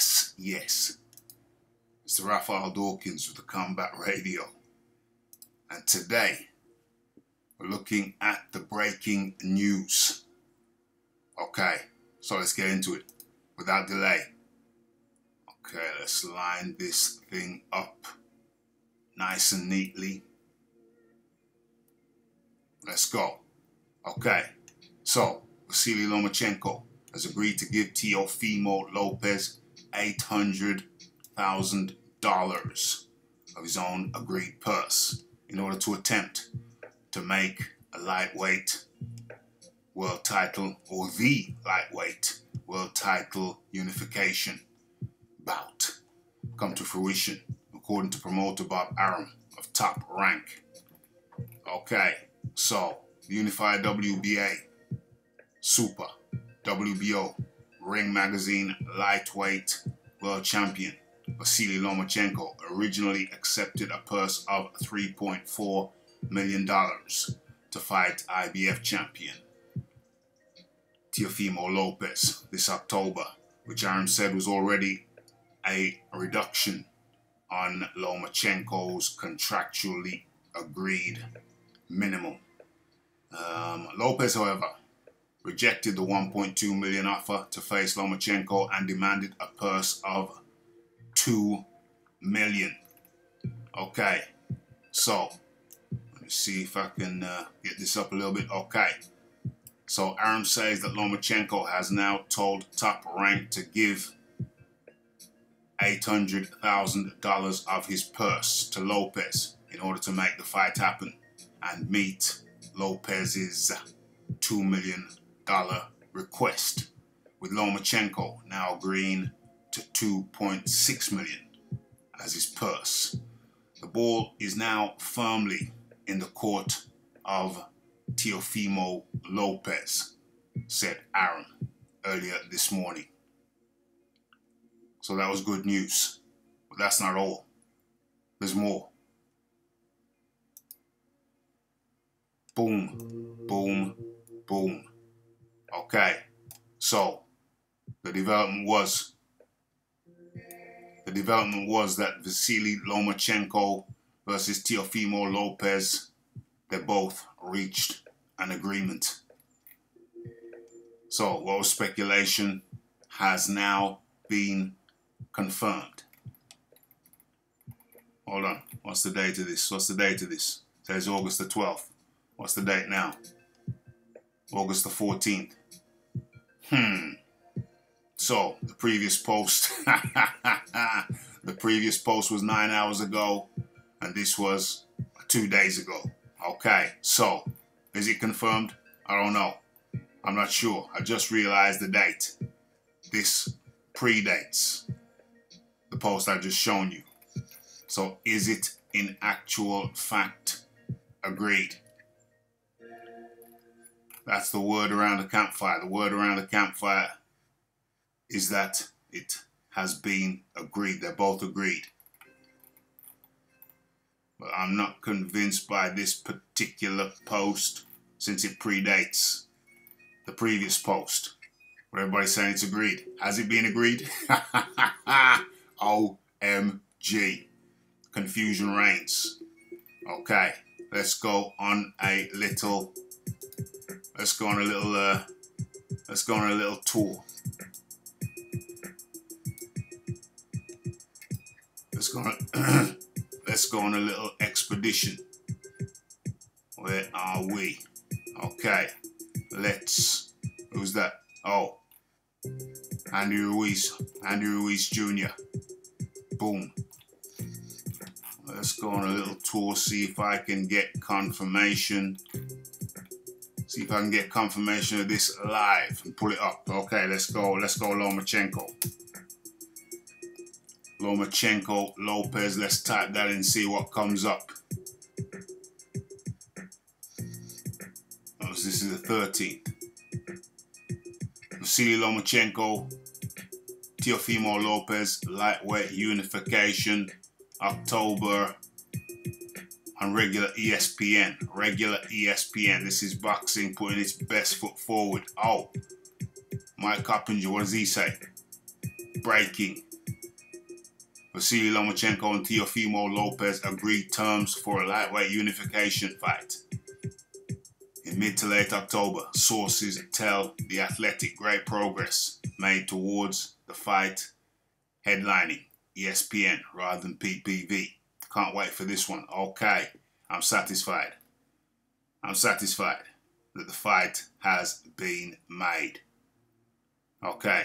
Mr. Raphael Dawkins with the Combat Radio. And today, we're looking at the breaking news. Okay, so let's get into it without delay. Okay, let's line this thing up nice and neatly. Let's go. Okay, so Vasily Lomachenko has agreed to give Teofimo Lopez $800,000 of his own agreed purse in order to attempt to make a lightweight world title or the lightweight world title unification bout come to fruition, according to promoter Bob Arum of Top Rank. Okay, so unified WBA, Super, WBO, Ring Magazine lightweight world champion Vasily Lomachenko originally accepted a purse of $3.4 million to fight IBF champion Teofimo Lopez this October, which Arum said was already a reduction on Lomachenko's contractually agreed minimum. Um, Lopez, however, rejected the 1.2 million offer to face Lomachenko and demanded a purse of 2 million. Okay, so let me see if I can uh, get this up a little bit. Okay, so Arum says that Lomachenko has now told Top Rank to give $800,000 of his purse to Lopez in order to make the fight happen and meet Lopez's $2 million request, with Lomachenko now agreeing to 2.6 million as his purse. The ball is now firmly in the court of Teofimo Lopez, said Arum earlier this morning. So that was good news. But that's not all. There's more. Boom, boom, boom. Okay, so the development was the development was that Vasily Lomachenko versus Teofimo Lopez, they both reached an agreement. So what speculation has now been confirmed. Hold on. What's the date of this? What's the date of this? It says August the 12th. What's the date now? August the 14th. Hmm. So, the previous post, the previous post was nine hours ago, and this was two days ago. Okay, so, is it confirmed? I don't know. I'm not sure. I just realized the date. This predates the post I just shown you. So, is it in actual fact agreed? That's the word around the campfire. The word around the campfire is that it has been agreed. They're both agreed. But I'm not convinced by this particular post since it predates the previous post. Where everybody's saying it's agreed. Has it been agreed? OMG. Confusion reigns. Okay, let's go on a little let's go on a little uh, let's go on a little tour. Let's go on let's go on a little expedition. Where are we? Okay, let's who's that? Oh, Andy Ruiz, Andy Ruiz Jr. Boom. Let's go on a little tour, see if I can get confirmation See if I can get confirmation of this live and pull it up. Okay, let's go. Let's go Lomachenko. Lomachenko Lopez. Let's type that and see what comes up. Oh, this is the 13th. Vasily Lomachenko, Teofimo Lopez, lightweight unification, October on regular ESPN. Regular ESPN. This is boxing putting its best foot forward. Oh, Mike Coppinger, what does he say? Breaking. Vasily Lomachenko and Teofimo Lopez agreed terms for a lightweight unification fight. In mid to late October, sources tell The Athletic great progress made towards the fight headlining ESPN rather than PPV. Can't wait for this one. Okay, I'm satisfied. I'm satisfied that the fight has been made. Okay,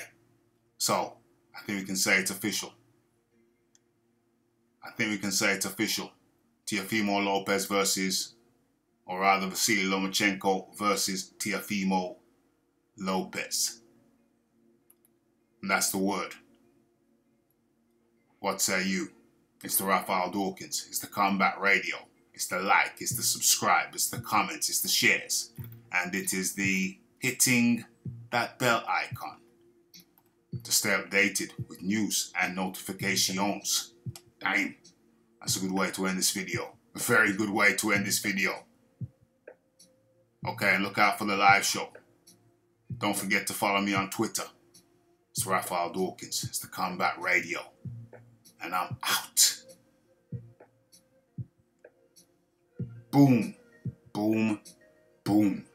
so I think we can say it's official. I think we can say it's official. Teofimo Lopez versus, or rather Vasily Lomachenko versus Teofimo Lopez. And that's the word. What say you? It's the Raphael Dawkins. It's the Combat Radio. It's the like. It's the subscribe. It's the comments. It's the shares. And it is the hitting that bell icon to stay updated with news and notifications. Damn, that's a good way to end this video. A very good way to end this video. Okay, and look out for the live show. Don't forget to follow me on Twitter. It's Raphael Dawkins. It's the Combat Radio. And I'm out. Boom, boom, boom.